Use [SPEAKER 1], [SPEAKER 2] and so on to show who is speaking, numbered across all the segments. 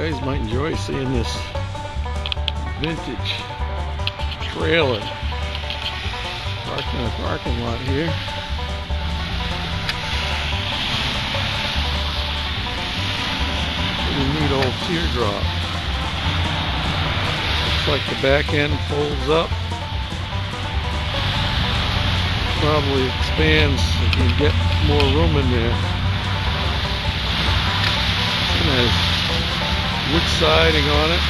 [SPEAKER 1] guys might enjoy seeing this vintage trailer parked in a parking lot here. Pretty neat old teardrop. Looks like the back end folds up. Probably expands so you get more room in there. Wood siding on it.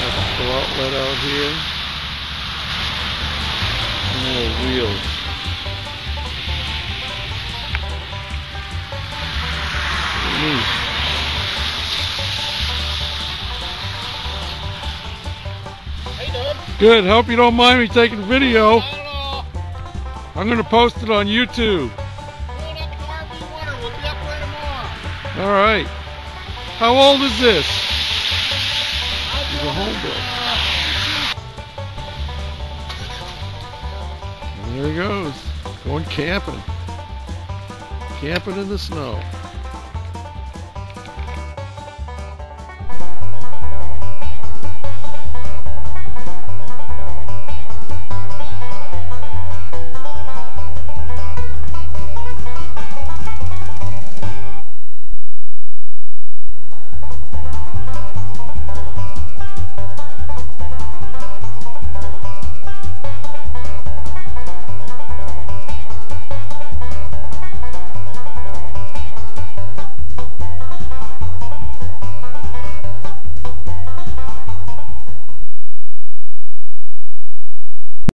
[SPEAKER 1] Have a full outlet out here. More wheels. Neat.
[SPEAKER 2] How?
[SPEAKER 1] Good. Hope you don't mind me taking video.
[SPEAKER 2] Not at all.
[SPEAKER 1] I'm going to post it on YouTube.
[SPEAKER 2] Going up to RV Winter. We'll be up there tomorrow.
[SPEAKER 1] All right. How old is this? He's a home built. And there he goes. Going camping. Camping in the snow.